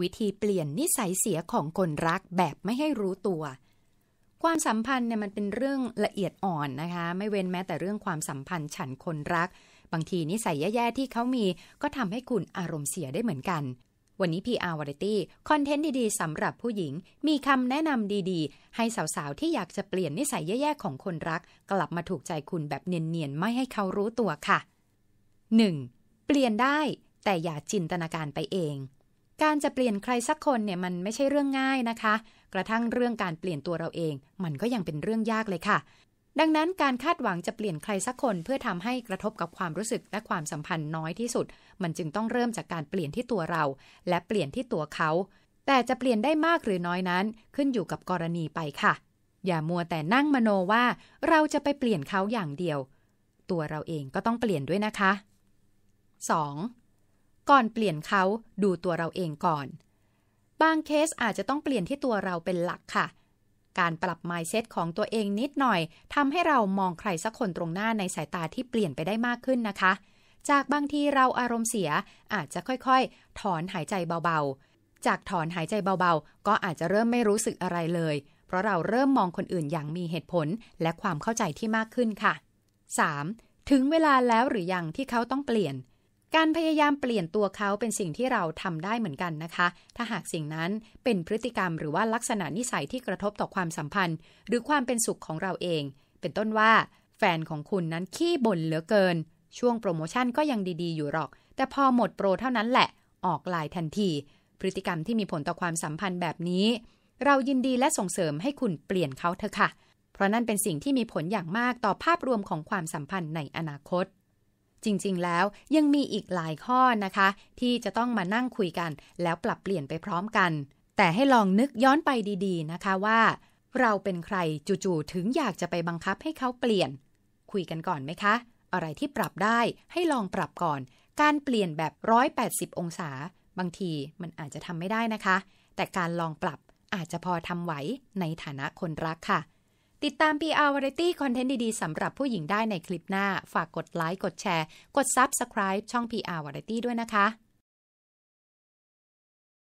วิธีเปลี่ยนนิสัยเสียของคนรักแบบไม่ให้รู้ตัว ความสัมพันธ์เนี่ยมันเป็นเรื่องละเอียดอ่อนนะคะ ไม่เว้นแม้แต่เรื่องความสัมพันธ์ฉันคนรัก บางทีนิสัยแย่ๆที่เขามีก็ทำให้คุณอารมณ์เสียได้เหมือนกัน วันนี้ PR Variety คอนเทนต์ดีๆสำหรับผู้หญิง มีคำแนะนำดีๆ ให้สาวๆที่อยากจะเปลี่ยนนิสัยแย่ๆของคนรัก กลับมาถูกใจคุณแบบเนียนๆไม่ให้เขารู้ตัวค่ะ 1. เปลี่ยนได้แต่อย่าจินตนาการไปเอง การจะเปลี่ยนใครสักคนเนี่ยมันไม่ใช่เรื่องง่ายนะคะ กระทั่งเรื่องการเปลี่ยนตัวเราเอง มันก็ยังเป็นเรื่องยากเลยค่ะ ดังนั้นการคาดหวังจะเปลี่ยนใครสักคนเพื่อทำให้กระทบกับความรู้สึกและความสัมพันธ์น้อยที่สุด มันจึงต้องเริ่มจากการเปลี่ยนที่ตัวเรา และเปลี่ยนที่ตัวเขา แต่จะเปลี่ยนได้มากหรือน้อยนั้น ขึ้นอยู่กับกรณีไปค่ะ อย่ามัวแต่นั่งมโนว่าเราจะไปเปลี่ยนเขาอย่างเดียว ตัวเราเองก็ต้องเปลี่ยนด้วยนะคะ 2. ก่อนเปลี่ยนเขาดูตัวเราเองก่อน บางเคสอาจจะต้องเปลี่ยนที่ตัวเราเป็นหลักค่ะ การปรับ mindset ของตัวเองนิดหน่อยทำให้เรามองใครสักคนตรงหน้าในสายตาที่เปลี่ยนไปได้มากขึ้นนะคะ จากบางทีเราอารมณ์เสียอาจจะค่อยๆ ถอนหายใจเบาๆ จากถอนหายใจเบาๆ ก็อาจจะเริ่มไม่รู้สึกอะไรเลย เพราะเราเริ่มมองคนอื่นอย่างมีเหตุผลและความเข้าใจที่มากขึ้นค่ะ 3. ถึงเวลาแล้วหรือยังที่เขาต้องเปลี่ยน การพยายามเปลี่ยนตัวเขาเป็นสิ่งที่เราทำได้เหมือนกันนะคะ ถ้าหากสิ่งนั้นเป็นพฤติกรรมหรือว่าลักษณะนิสัยที่กระทบต่อความสัมพันธ์ หรือความเป็นสุขของเราเอง เป็นต้นว่า แฟนของคุณนั้นขี้บ่นเหลือเกิน ช่วงโปรโมชั่นก็ยังดีๆ อยู่หรอก แต่พอหมดโปรเท่านั้นแหละ ออกลายทันที พฤติกรรมที่มีผลต่อความสัมพันธ์แบบนี้ เรายินดีและส่งเสริมให้คุณเปลี่ยนเขาเถอะค่ะ เพราะนั่นเป็นสิ่งที่มีผลอย่างมากต่อภาพรวมของความสัมพันธ์ในอนาคต จริงๆ แล้วยังมีอีกหลายข้อนะคะ ที่จะต้องมานั่งคุยกัน แล้วปรับเปลี่ยนไปพร้อมกัน แต่ให้ลองนึกย้อนไปดีๆ นะคะว่า เราเป็นใครจู่ๆถึงอยากจะไปบังคับให้เขาเปลี่ยน คุยกันก่อนไหมคะ อะไรที่ปรับได้ให้ลองปรับก่อน การเปลี่ยนแบบ 180 องศา บางทีมันอาจจะทำไม่ได้นะคะ แต่การลองปรับอาจจะพอทำไหวในฐานะคนรักค่ะ ติดตาม PR Variety คอนเทนต์ดี ๆ สำหรับผู้หญิงได้ในคลิปหน้า ฝากกดไลค์ กดแชร์ กด Subscribe ช่อง PR Variety ด้วยนะคะ